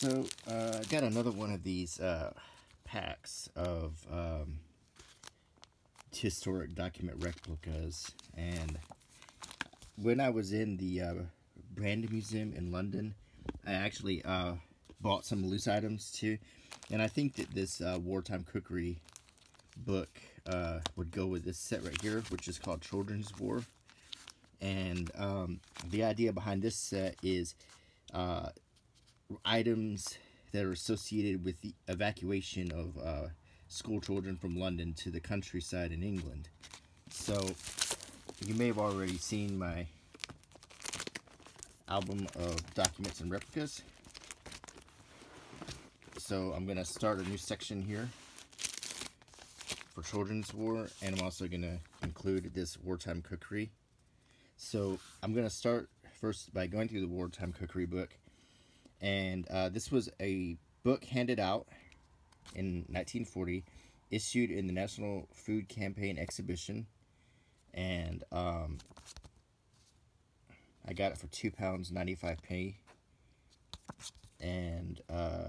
So, uh, I got another one of these uh, packs of um, historic document replicas. And when I was in the uh, Museum in London, I actually uh, bought some loose items too. And I think that this uh, wartime cookery book uh, would go with this set right here, which is called Children's War. And um, the idea behind this set is uh, items that are associated with the evacuation of uh, school children from London to the countryside in England. So, you may have already seen my album of documents and replicas. So, I'm going to start a new section here for Children's War, and I'm also going to include this wartime cookery. So, I'm going to start first by going through the wartime cookery book and uh, this was a book handed out in 1940 issued in the national food campaign exhibition and um, i got it for two pounds 95 penny and uh,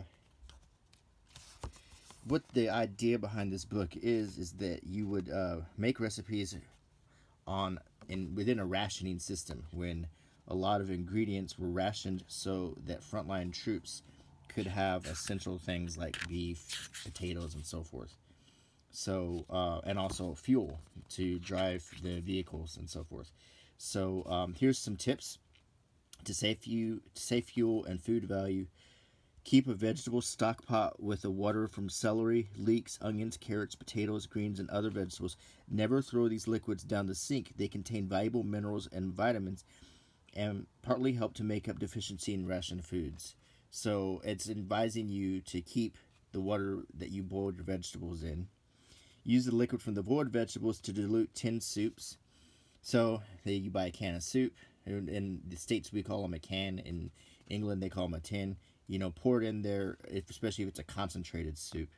what the idea behind this book is is that you would uh, make recipes on in within a rationing system when a lot of ingredients were rationed so that frontline troops could have essential things like beef, potatoes, and so forth. So, uh, and also fuel to drive the vehicles and so forth. So, um, here's some tips to save you to save fuel and food value. Keep a vegetable stock pot with the water from celery, leeks, onions, carrots, potatoes, greens, and other vegetables. Never throw these liquids down the sink. They contain valuable minerals and vitamins and partly help to make up deficiency in ration foods. So it's advising you to keep the water that you boiled your vegetables in. Use the liquid from the boiled vegetables to dilute tin soups. So you buy a can of soup. In the States, we call them a can. In England, they call them a tin. You know, pour it in there, especially if it's a concentrated soup.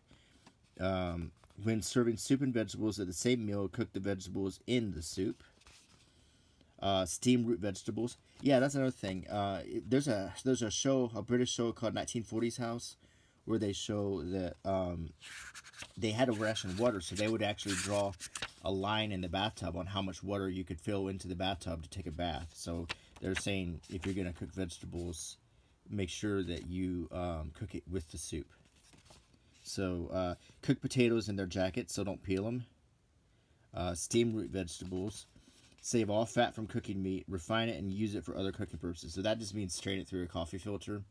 Um, when serving soup and vegetables at the same meal, cook the vegetables in the soup uh, steamed root vegetables. Yeah, that's another thing. Uh, there's a there's a show, a British show called 1940s House, where they show that um, they had to ration of water, so they would actually draw a line in the bathtub on how much water you could fill into the bathtub to take a bath. So they're saying if you're gonna cook vegetables, make sure that you um, cook it with the soup. So uh, cook potatoes in their jackets, so don't peel them. Uh, steam root vegetables Save all fat from cooking meat, refine it, and use it for other cooking purposes. So that just means strain it through a coffee filter.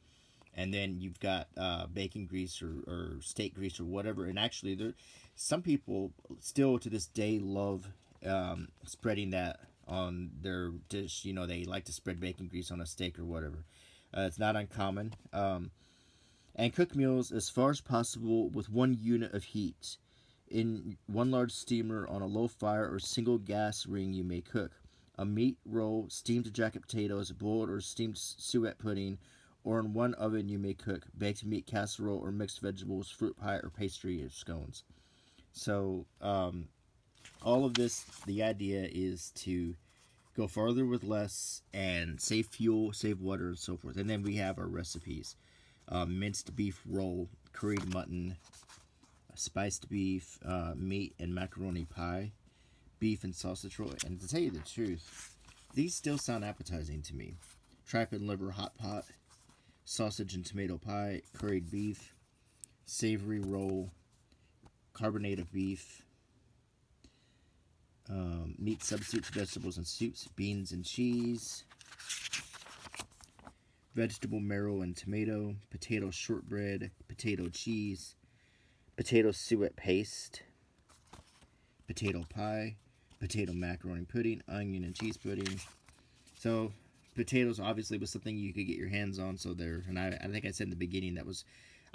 And then you've got uh, bacon grease or, or steak grease or whatever. And actually, there, some people still to this day love um, spreading that on their dish. You know, they like to spread bacon grease on a steak or whatever. Uh, it's not uncommon. Um, and cook meals as far as possible with one unit of heat. In one large steamer on a low fire or single gas ring, you may cook a meat roll, steamed jacket potatoes, boiled or steamed suet pudding, or in one oven you may cook baked meat casserole or mixed vegetables, fruit pie, or pastry or scones. So, um, all of this, the idea is to go farther with less and save fuel, save water, and so forth. And then we have our recipes. Uh, minced beef roll, curried mutton, spiced beef, uh, meat, and macaroni pie, beef and sausage roll. And to tell you the truth, these still sound appetizing to me. Tripe and liver hot pot, sausage and tomato pie, curried beef, savory roll, carbonate of beef, um, meat substitutes, vegetables and soups, beans and cheese, vegetable marrow and tomato, potato shortbread, potato cheese, potato suet paste, potato pie, potato macaroni pudding, onion and cheese pudding. So potatoes obviously was something you could get your hands on. So there, and I, I think I said in the beginning that was,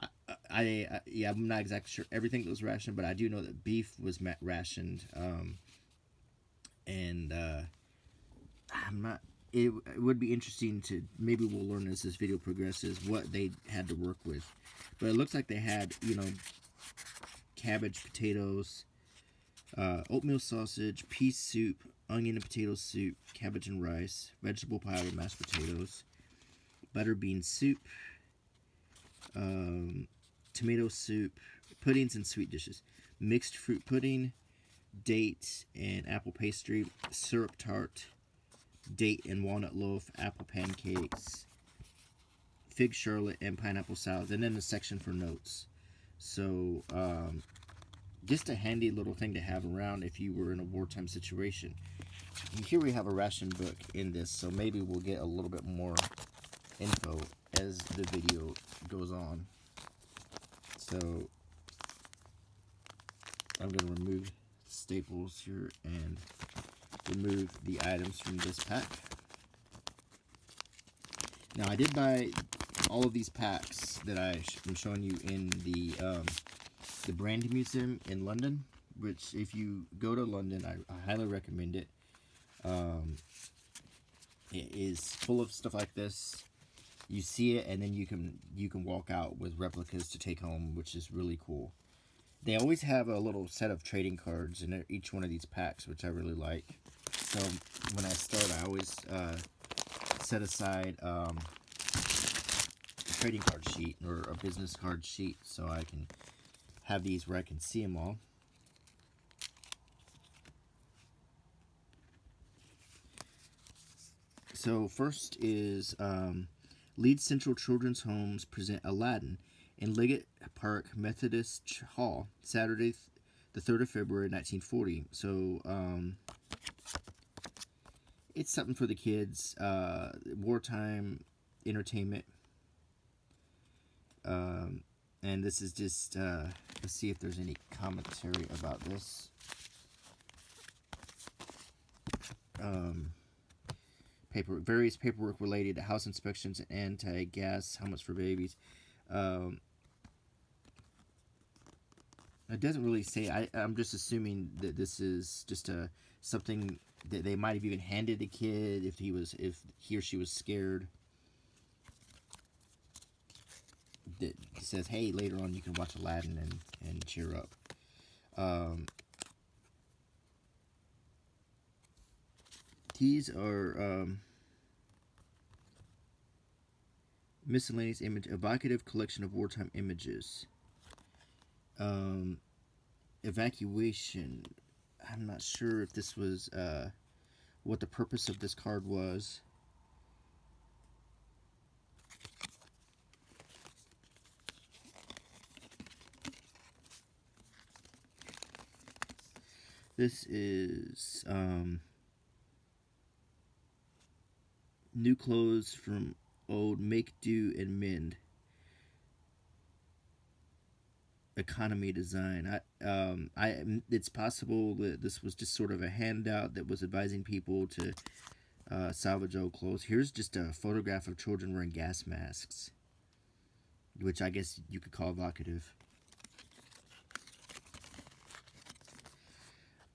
I, I, I yeah, I'm not exactly sure everything that was rationed, but I do know that beef was rationed. Um, and uh, I'm not. It, it would be interesting to maybe we'll learn as this video progresses what they had to work with, but it looks like they had you know cabbage, potatoes, uh, oatmeal sausage, pea soup, onion and potato soup, cabbage and rice, vegetable pie with mashed potatoes, butter bean soup, um, tomato soup, puddings and sweet dishes, mixed fruit pudding, date and apple pastry, syrup tart, date and walnut loaf, apple pancakes, fig charlotte, and pineapple salad. And then the section for notes. So, um, just a handy little thing to have around if you were in a wartime situation. Here we have a ration book in this, so maybe we'll get a little bit more info as the video goes on. So I'm going to remove staples here and remove the items from this pack. Now I did buy all of these packs that I am showing you in the um, the Brandy Museum in London, which if you go to London, I, I highly recommend it. Um, it is full of stuff like this. You see it, and then you can you can walk out with replicas to take home, which is really cool. They always have a little set of trading cards in each one of these packs, which I really like. So when I start, I always uh, set aside um, trading card sheet or a business card sheet so I can have these where I can see them all. So first is um, Leeds Central Children's Homes present Aladdin in Leggett Park Methodist Hall, Saturday, the 3rd of February, 1940. So, um, it's something for the kids, uh, wartime entertainment. Um, and this is just, uh, let's see if there's any commentary about this. Um, paper, various paperwork related to house inspections and anti-gas helmets for babies. Um, it doesn't really say. I, I'm just assuming that this is just a something that they might have even handed the kid if he was if he or she was scared that says, hey, later on you can watch Aladdin and, and cheer up. Um, these are um, miscellaneous image, evocative collection of wartime images. Um, evacuation. I'm not sure if this was uh, what the purpose of this card was. This is um, new clothes from old Make Do and Mend. Economy design. I, um, I, it's possible that this was just sort of a handout that was advising people to uh, salvage old clothes. Here's just a photograph of children wearing gas masks, which I guess you could call evocative.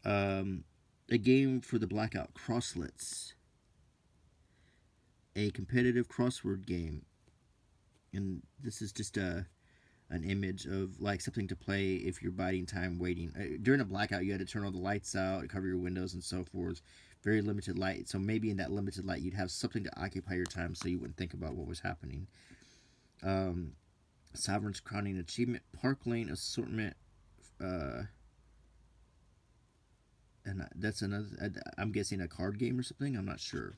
Um, a game for the blackout crosslets. A competitive crossword game. And this is just a an image of like something to play if you're biding time waiting. Uh, during a blackout, you had to turn all the lights out, cover your windows, and so forth. Very limited light. So maybe in that limited light, you'd have something to occupy your time so you wouldn't think about what was happening. Um, Sovereign's Crowning Achievement, Park Lane Assortment, uh, and that's another i'm guessing a card game or something i'm not sure.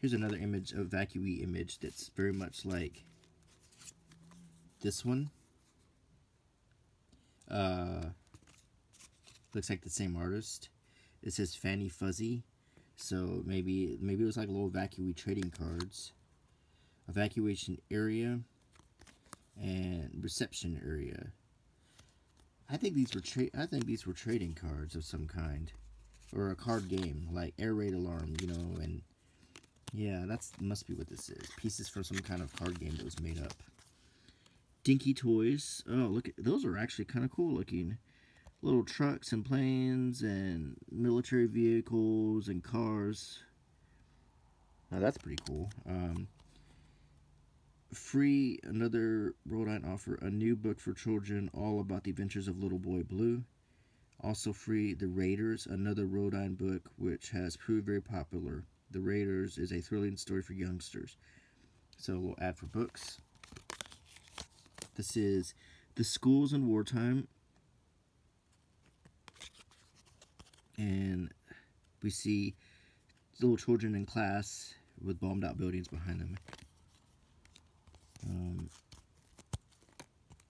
Here's another image of evacuee image that's very much like this one. Uh looks like the same artist. It says fanny fuzzy so maybe maybe it was like a little evacuee trading cards. Evacuation area and reception area I think these were tra I think these were trading cards of some kind, or a card game like air raid alarm, you know, and yeah, that's must be what this is. Pieces from some kind of card game that was made up. Dinky toys. Oh, look, at, those are actually kind of cool looking. Little trucks and planes and military vehicles and cars. Now that's pretty cool. Um, free another Island offer a new book for children all about the adventures of little boy blue also free the raiders another Island book which has proved very popular the raiders is a thrilling story for youngsters So a little ad for books. This is The Schools in Wartime. And we see little children in class with bombed out buildings behind them. Um,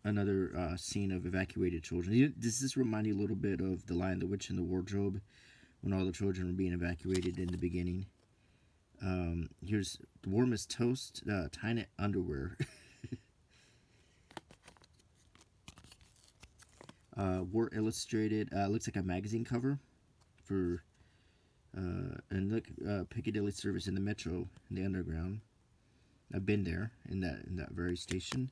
another uh, scene of evacuated children. Does this remind you a little bit of The Lion, the Witch, and the Wardrobe when all the children were being evacuated in the beginning? Um, here's the warmest toast, uh, Tynet underwear. uh, War Illustrated, uh, looks like a magazine cover for, uh, and look, uh, Piccadilly service in the metro, in the underground. I've been there in that in that very station.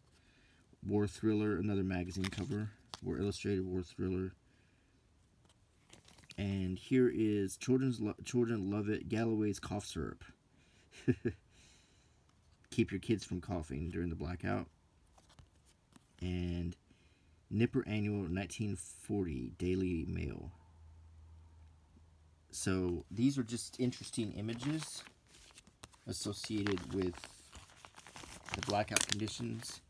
War Thriller, another magazine cover. War Illustrated, War Thriller. And here is Children's Lo Children Love It, Galloway's Cough Syrup. Keep your kids from coughing during the blackout. And Nipper Annual 1940 Daily Mail. So these are just interesting images associated with the blackout conditions.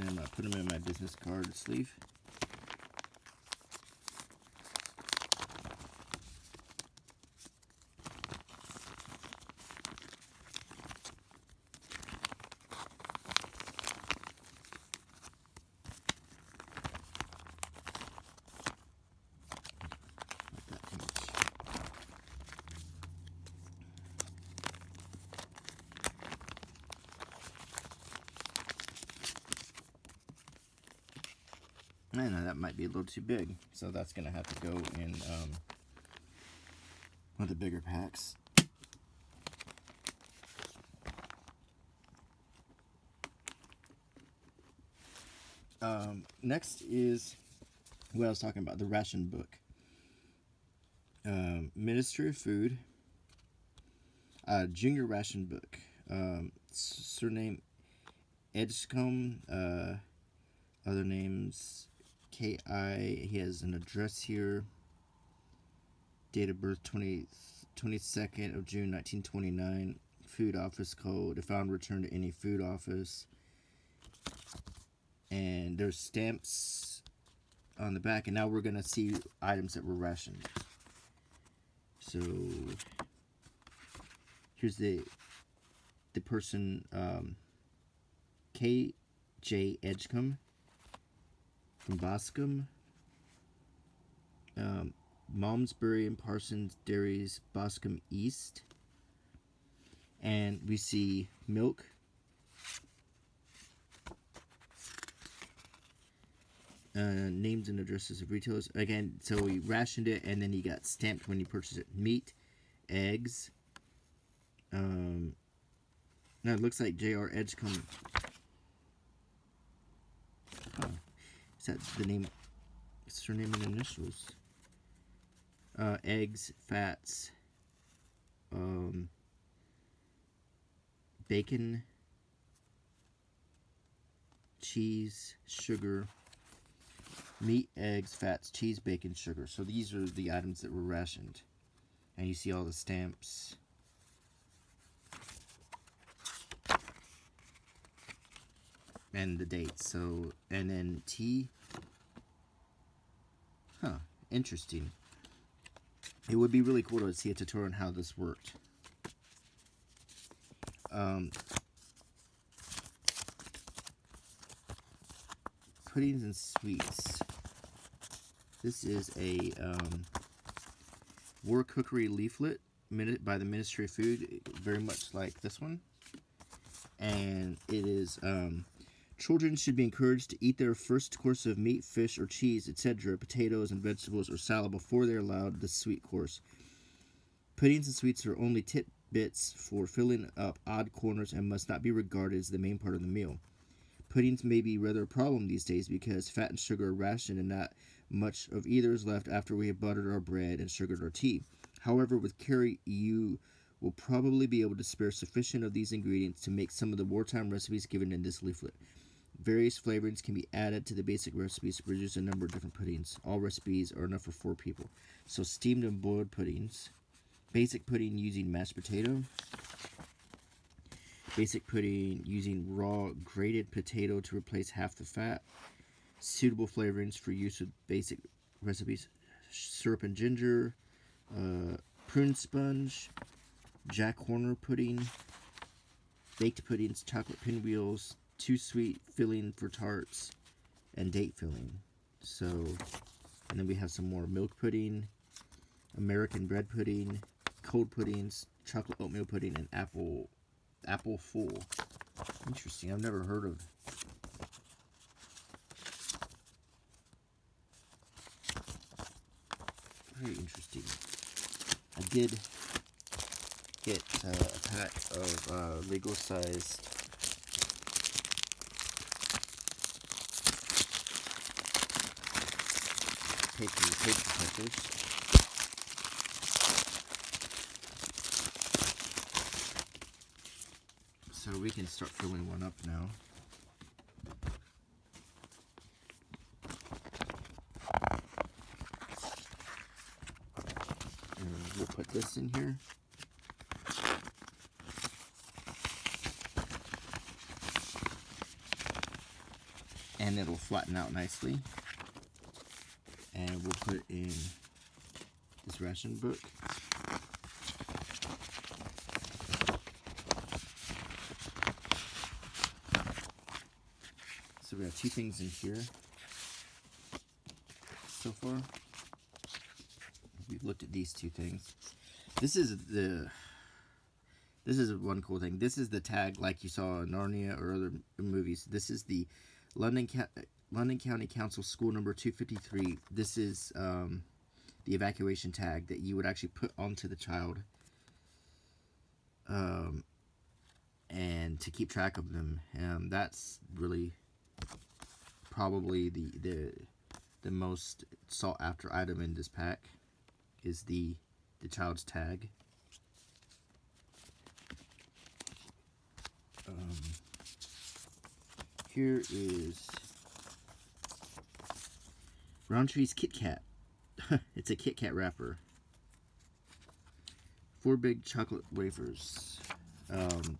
And I put them in my business card sleeve. Know that might be a little too big, so that's going to have to go in um, one of the bigger packs. Um, next is what I was talking about, the ration book. Um, Ministry of Food, uh, Junior Ration Book, um, surname Edgecombe, uh, other names KI. He has an address here. Date of birth 20, 22nd of June 1929. Food office code. If found, return to any food office. And there's stamps on the back. And now we're going to see items that were rationed. So here's the the person um, K.J. Edgecombe from Boscombe, um, Malmesbury and Parsons Dairies, Boscombe East. And we see milk. Uh, names and addresses of retailers. Again, so we rationed it, and then he got stamped when he purchased it. Meat, eggs. Um, no, it looks like J.R. Edgecombe that the name? surname and initials. Uh, eggs, fats, um, bacon, cheese, sugar, meat, eggs, fats, cheese, bacon, sugar. So these are the items that were rationed. And you see all the stamps. And the dates. So, and then Huh, interesting. It would be really cool to see a tutorial on how this worked. Um, puddings and sweets. This is a um, war cookery leaflet by the Ministry of Food, very much like this one. And it is um, Children should be encouraged to eat their first course of meat, fish, or cheese, etc., potatoes and vegetables, or salad before they're allowed the sweet course. Puddings and sweets are only tidbits for filling up odd corners and must not be regarded as the main part of the meal. Puddings may be rather a problem these days because fat and sugar are rationed and not much of either is left after we have buttered our bread and sugared our tea. However, with care you will probably be able to spare sufficient of these ingredients to make some of the wartime recipes given in this leaflet. Various flavorings can be added to the basic recipes to produce a number of different puddings. All recipes are enough for four people. So steamed and boiled puddings. Basic pudding using mashed potato. Basic pudding using raw grated potato to replace half the fat. Suitable flavorings for use with basic recipes. Syrup and ginger. Uh, prune sponge. Jack Horner pudding. Baked puddings, chocolate pinwheels, too sweet filling for tarts, and date filling. So, and then we have some more milk pudding, American bread pudding, cold puddings, chocolate oatmeal pudding, and apple apple fool. Interesting. I've never heard of. Very interesting. I did get uh, a pack of uh, legal paper, protectors. So we can start filling one up now. And we'll put this in here. And it'll flatten out nicely we'll put in this ration book. So we have two things in here so far. We've looked at these two things. This is the this is one cool thing. This is the tag like you saw in Narnia or other movies. This is the London London County Council School Number 253. This is um, the evacuation tag that you would actually put onto the child um, and to keep track of them. Um, that's really probably the, the the most sought after item in this pack is the the child's tag. Um, here is Rowntree's Kit Kat. it's a Kit Kat wrapper. Four big chocolate wafers. Um,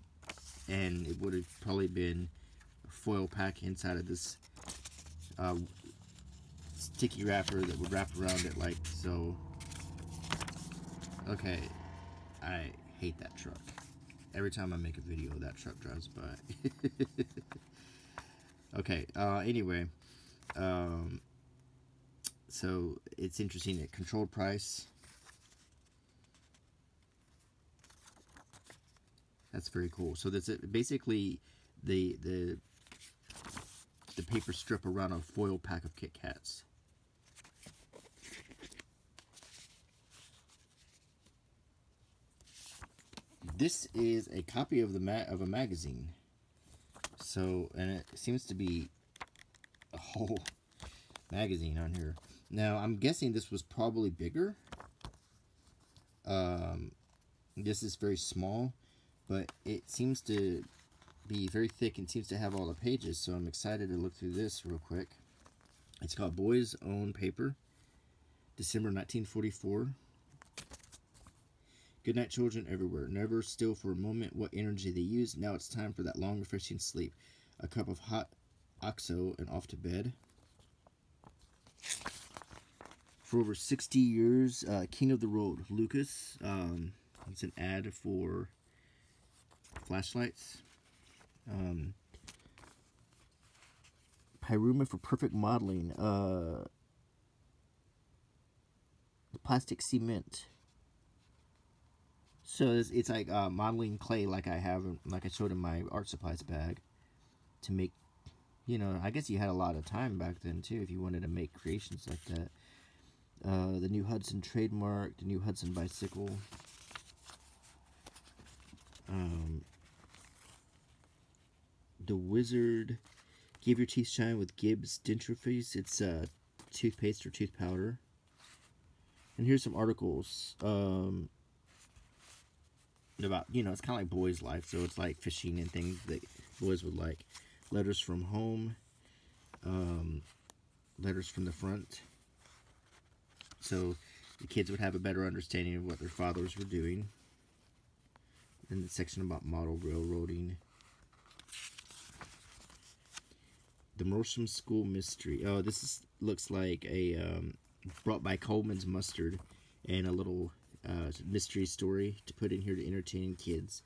and it would have probably been a foil pack inside of this uh, sticky wrapper that would wrap around it like so. Okay, I hate that truck. Every time I make a video, that truck drives by. okay, uh, anyway. Um, so it's interesting at controlled price. That's very cool. So that's basically the the the paper strip around a foil pack of Kit Kats. This is a copy of the ma of a magazine. So, and it seems to be a whole magazine on here. Now, I'm guessing this was probably bigger. Um, this is very small, but it seems to be very thick and seems to have all the pages, so I'm excited to look through this real quick. It's called Boys Own Paper, December 1944. Good night, children everywhere. Never still for a moment what energy they use. Now it's time for that long, refreshing sleep. A cup of hot OXO and off to bed. For over 60 years, uh, King of the Road, Lucas. Um, it's an ad for flashlights. Um, Pyruma for perfect modeling. Uh, plastic cement. So it's, it's like uh, modeling clay, like I have, like I showed in my art supplies bag, to make. You know, I guess you had a lot of time back then too, if you wanted to make creations like that. Uh, the new Hudson trademark, the new Hudson bicycle. Um, the Wizard, Give Your Teeth Shine with Gibbs Dentifrice. It's uh, toothpaste or tooth powder. And here's some articles. Um, about you know it's kind of like boys' life, so it's like fishing and things that boys would like. Letters from home, um, letters from the front. So the kids would have a better understanding of what their fathers were doing. Then the section about model railroading. The Moorsom School Mystery. Oh, this is, looks like a um, brought by Colman's Mustard and a little uh, mystery story to put in here to entertain kids.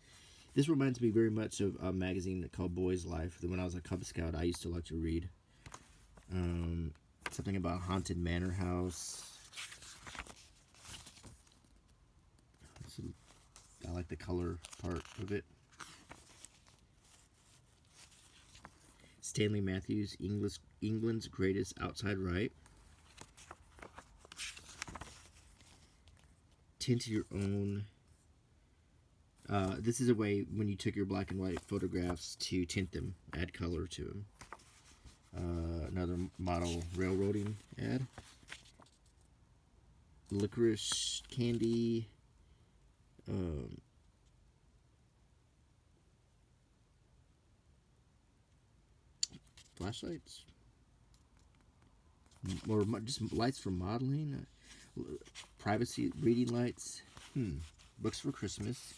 This reminds me very much of a magazine called Boys Life that when I was a Cub Scout I used to like to read. Um, something about Haunted Manor House. I like the color part of it. Stanley Matthews, English, England's greatest outside right. Tint your own. Uh, this is a way when you took your black and white photographs to tint them, add color to them. Uh, another model railroading ad. Licorice candy. Um, flashlights. Or just lights for modeling uh, privacy reading lights. Hmm books for christmas.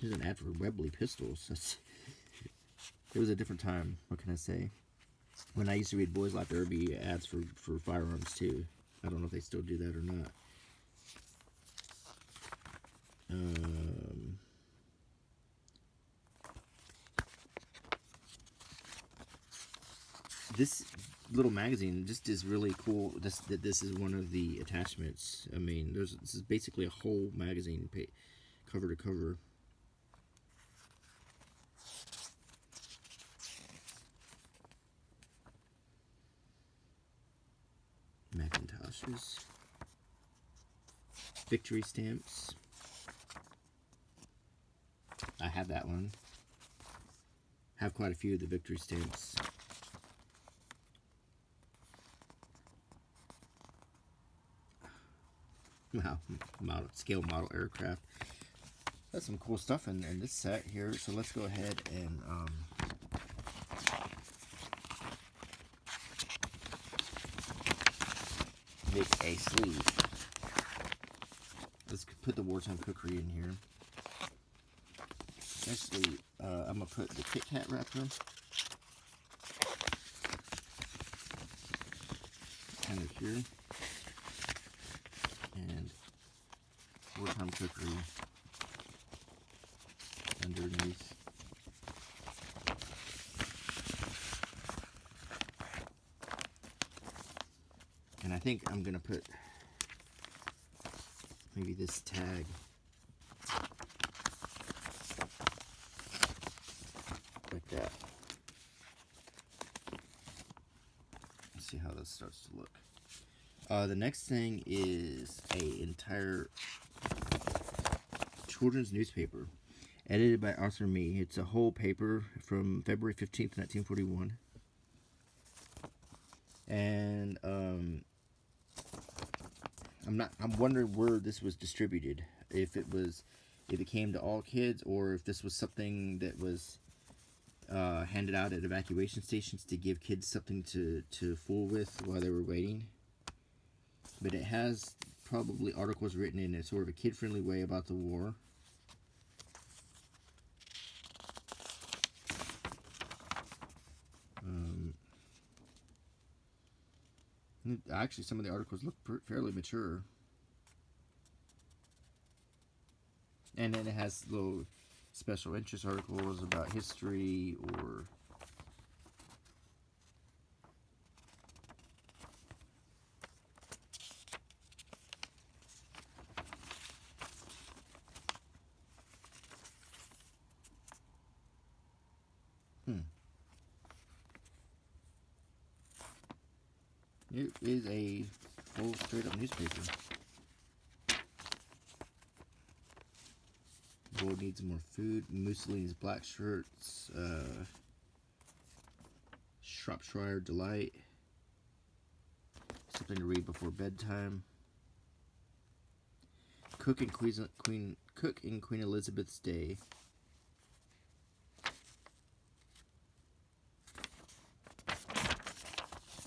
Here's an ad for webley pistols. That's, it was a different time what can i say when i used to read boys life there would be ads for for firearms too i don't know if they still do that or not um, this little magazine just is really cool. This that this is one of the attachments. I mean, there's this is basically a whole magazine, cover to cover. Victory stamps. I have that one. Have quite a few of the victory stamps. Wow, model, scale model aircraft. That's some cool stuff in, in this set here. So let's go ahead and um, make a sleeve. Let's put the wartime cookery in here. Actually, uh, I'm going to put the Kit Kat wrapper kind of here. And wartime cookery underneath. Think I'm going to put maybe this tag Like that. Let's see how this starts to look. Uh, the next thing is a entire children's newspaper edited by Arthur Mee. It's a whole paper from February 15th, 1941. And um, I'm not I'm wondering where this was distributed. If it was if it came to all kids or if this was something that was uh, handed out at evacuation stations to give kids something to, to fool with while they were waiting. But it has probably articles written in a sort of a kid-friendly way about the war. Actually, some of the articles look fairly mature. And then it has little special interest articles about history or Hmm. It is a full straight up newspaper. World needs more food. Mussolini's black shirts. Uh, Shropshire Delight. Something to read before bedtime. Cook in Queen, Queen Cook in Queen Elizabeth's day.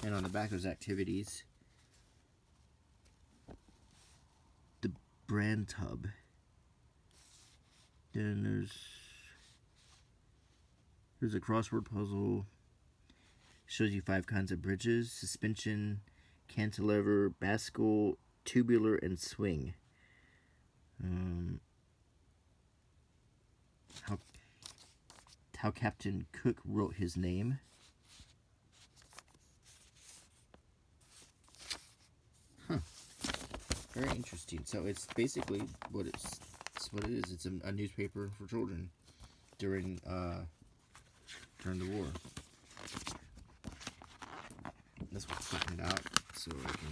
And on the back there's activities. The brand tub. Then there's there's a crossword puzzle. Shows you five kinds of bridges, suspension, cantilever, bascule, tubular, and swing. Um, how how Captain Cook wrote his name. Very interesting. So it's basically what what it is. It's a, a newspaper for children during uh, during the war. Let's open it out so I can.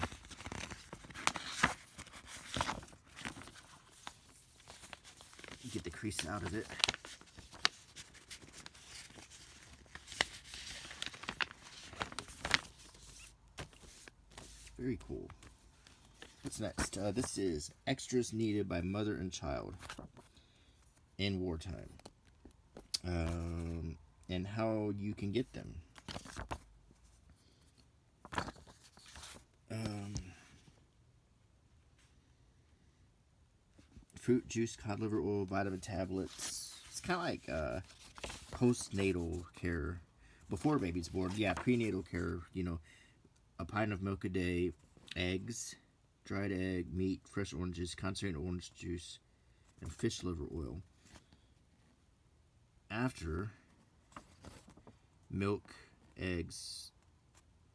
Get the crease out of it. Very cool. What's next? Uh, this is Extras Needed by Mother and Child in Wartime. Um, and how you can get them. Um, fruit juice, cod liver oil, vitamin tablets. It's kind of like uh, postnatal care before baby's born. Yeah, prenatal care, you know, a pint of milk a day, eggs, dried egg, meat, fresh oranges, concentrated orange juice, and fish liver oil. After milk, eggs,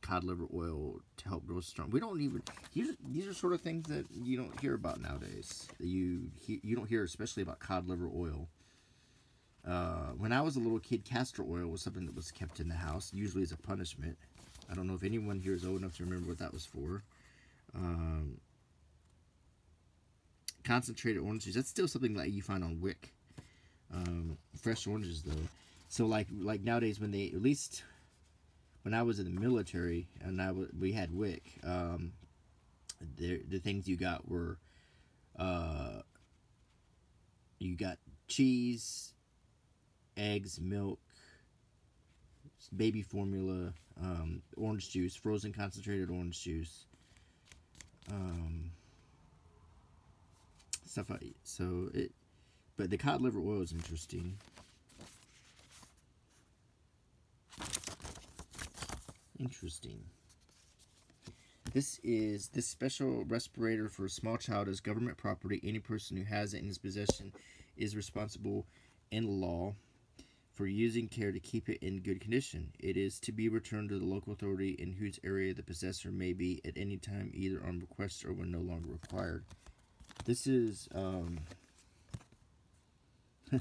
cod liver oil to help grow strong. We don't even these are sort of things that you don't hear about nowadays. You you don't hear especially about cod liver oil. Uh, when I was a little kid, castor oil was something that was kept in the house, usually as a punishment. I don't know if anyone here is old enough to remember what that was for. Um, concentrated orange juice. That's still something that you find on WIC. Um, fresh oranges, though. So, like, like nowadays, when they, at least when I was in the military and I w- we had WIC, um, the, the things you got were, uh, you got cheese, eggs, milk, baby formula, um, orange juice, frozen concentrated orange juice, um, stuff like so it. But the cod liver oil is interesting. Interesting. This is this special respirator for a small child is government property. Any person who has it in his possession is responsible in law for using care to keep it in good condition. It is to be returned to the local authority in whose area the possessor may be at any time, either on request or when no longer required. This is um,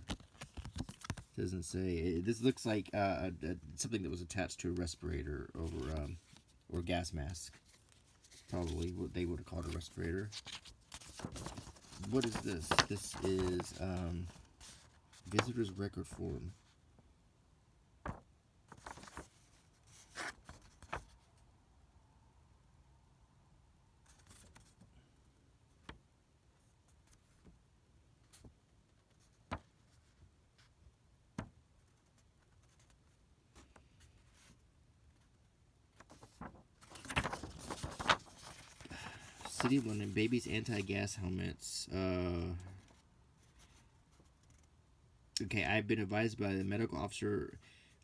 doesn't say. This looks like uh, a, a, something that was attached to a respirator over um, or gas mask. Probably what they would have called a respirator. What is this? This is um, visitor's record form. City of London, babies anti-gas helmets. Uh, okay, I've been advised by the medical officer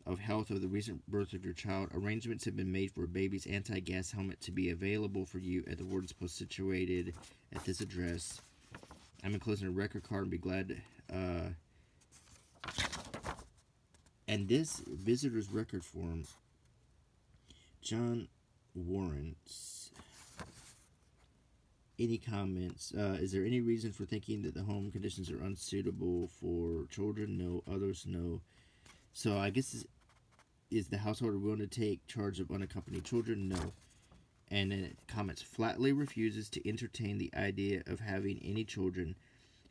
of health of the recent birth of your child. Arrangements have been made for a baby's anti-gas helmet to be available for you at the warden's post situated at this address. I'm enclosing a record card and be glad. Uh, and this visitor's record form, John Warrants any comments? Uh, is there any reason for thinking that the home conditions are unsuitable for children? No. Others? No. So I guess is, the householder willing to take charge of unaccompanied children? No. And then it comments flatly refuses to entertain the idea of having any children.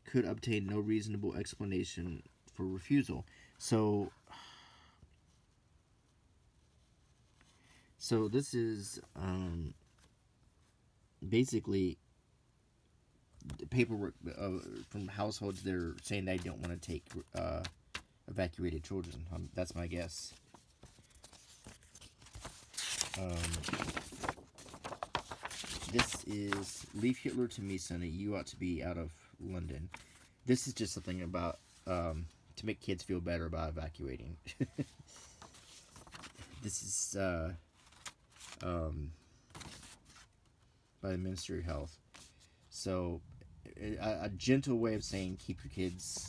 Could obtain no reasonable explanation for refusal. So. So this is um, basically paperwork uh, from households they're saying they don't want to take uh, evacuated children. Um, that's my guess. Um, this is Leave Hitler to me, Sonny. You ought to be out of London. This is just something about um, to make kids feel better about evacuating. this is uh, um, by the Ministry of Health. So, a, a, gentle way of saying keep your kids,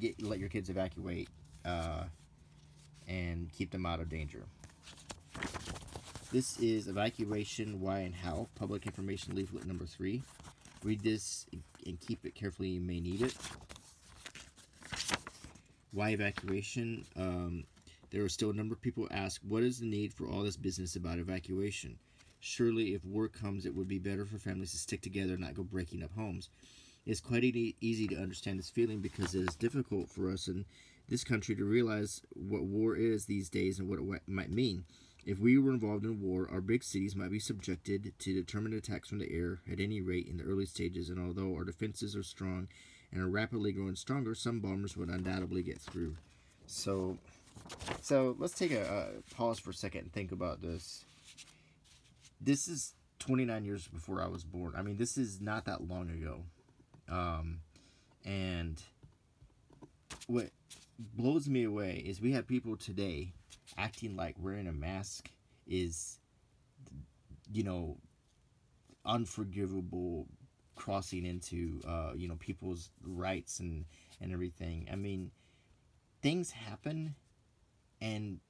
get, let your kids evacuate, uh, and keep them out of danger. This is Evacuation Why and How, Public Information Leaflet number three. Read this and keep it carefully, you may need it. Why evacuation? Um, there are still a number of people ask, what is the need for all this business about evacuation? Surely, if war comes, it would be better for families to stick together and not go breaking up homes. It's quite e easy to understand this feeling because it is difficult for us in this country to realize what war is these days and what it might mean. If we were involved in war, our big cities might be subjected to determined attacks from the air at any rate in the early stages, and although our defenses are strong and are rapidly growing stronger, some bombers would undoubtedly get through. So, so let's take a, a pause for a second and think about this this is 29 years before I was born. I mean, this is not that long ago. Um, and what blows me away is we have people today acting like wearing a mask is, you know, unforgivable crossing into, uh, you know, people's rights and, and everything. I mean, things happen and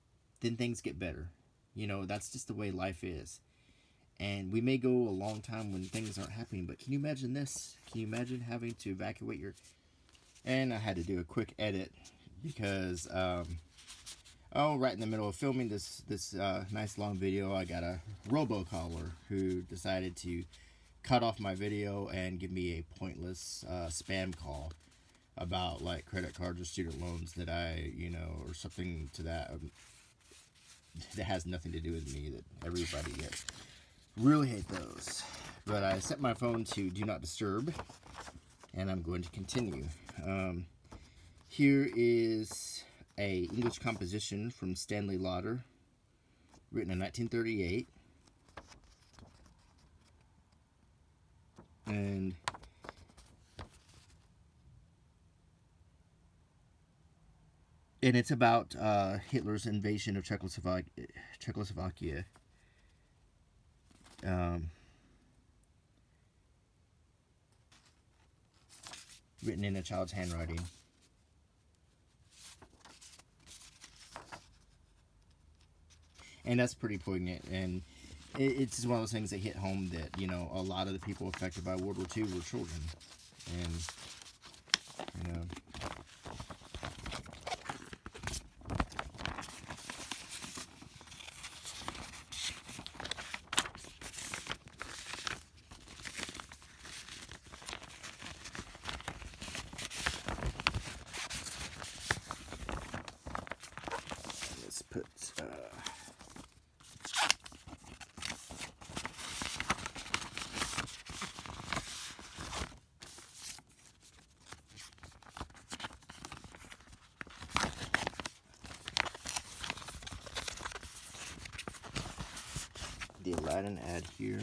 then things get better. You know, that's just the way life is and we may go a long time when things aren't happening but can you imagine this? Can you imagine having to evacuate your and I had to do a quick edit because um, oh right in the middle of filming this this uh, nice long video I got a robocaller who decided to cut off my video and give me a pointless uh, spam call about like credit cards or student loans that I you know or something to that um, that has nothing to do with me that everybody gets Really hate those. But I set my phone to Do Not Disturb, and I'm going to continue. Um, here is a English composition from Stanley Lauder, written in 1938. And and it's about uh, Hitler's invasion of Czechoslovakia. Czechoslovakia um, written in a child's handwriting. And that's pretty poignant. And it, it's one of those things that hit home that, you know, a lot of the people affected by World War II were children. And, you know, the Aladdin ad here.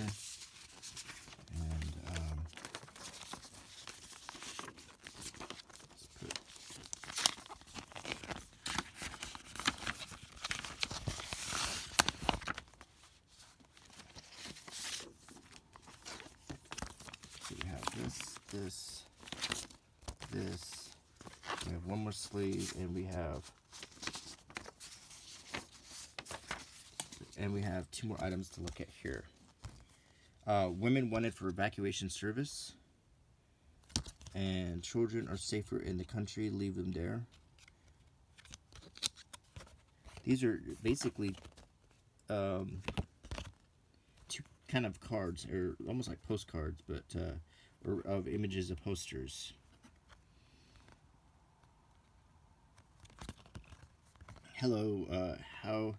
And um, So we have this, this, this. We have one more sleeve, and we have we have two more items to look at here. Uh, women wanted for evacuation service, and children are safer in the country, leave them there. These are basically um, two kind of cards, or almost like postcards, but uh, or of images of posters. Hello, uh, how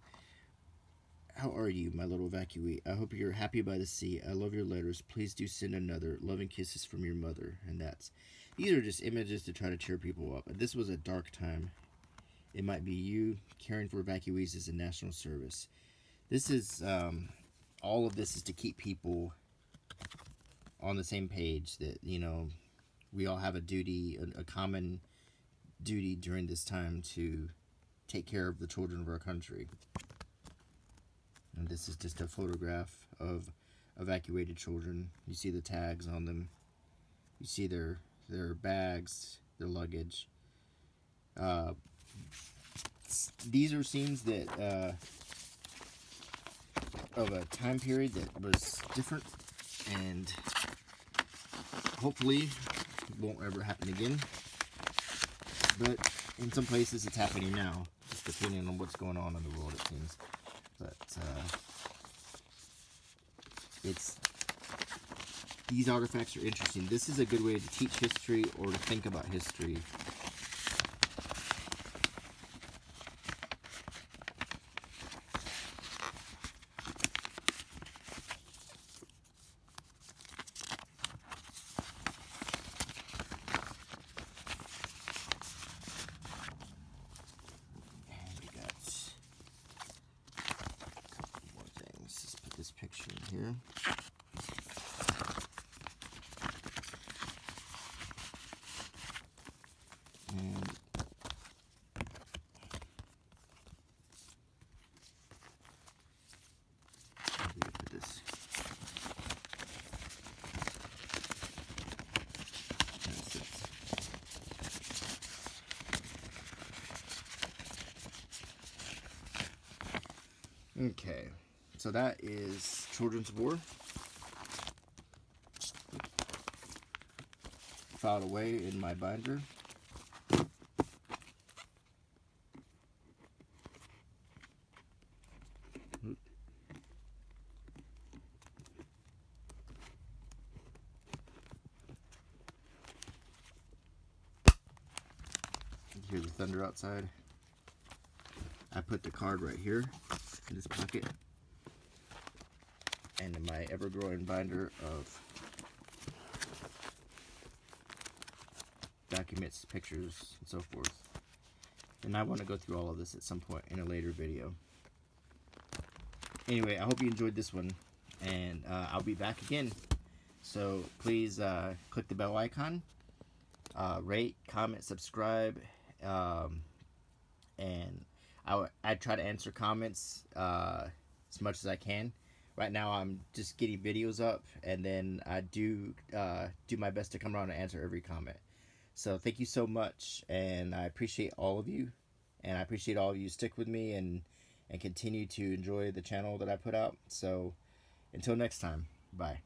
How are you, my little evacuee? I hope you're happy by the sea. I love your letters. Please do send another. Loving kisses from your mother. And that's these are just images to try to cheer people up. This was a dark time. It might be you caring for evacuees as a national service. This is um, all of this is to keep people on the same page that you know we all have a duty, a, a common duty during this time to take care of the children of our country. And this is just a photograph of evacuated children. You see the tags on them. You see their their bags, their luggage. Uh, these are scenes that uh, of a time period that was different and hopefully won't ever happen again. But in some places it's happening now, just depending on what's going on in the world, it seems. But uh, it's these artifacts are interesting. This is a good way to teach history or to think about history. this picture here. And put this. Okay. So that is Children's War. Filed away in my binder. hear the thunder outside. I put the card right here in this pocket and my ever-growing binder of documents, pictures, and so forth. And I want to go through all of this at some point in a later video. Anyway, I hope you enjoyed this one, and uh, I'll be back again. So please uh, click the bell icon, uh, rate, comment, subscribe, um, and I, I try to answer comments uh, as much as I can right now I'm just getting videos up and then I do uh, do my best to come around and answer every comment. So thank you so much and I appreciate all of you and I appreciate all of you stick with me and and continue to enjoy the channel that I put out. So until next time, bye.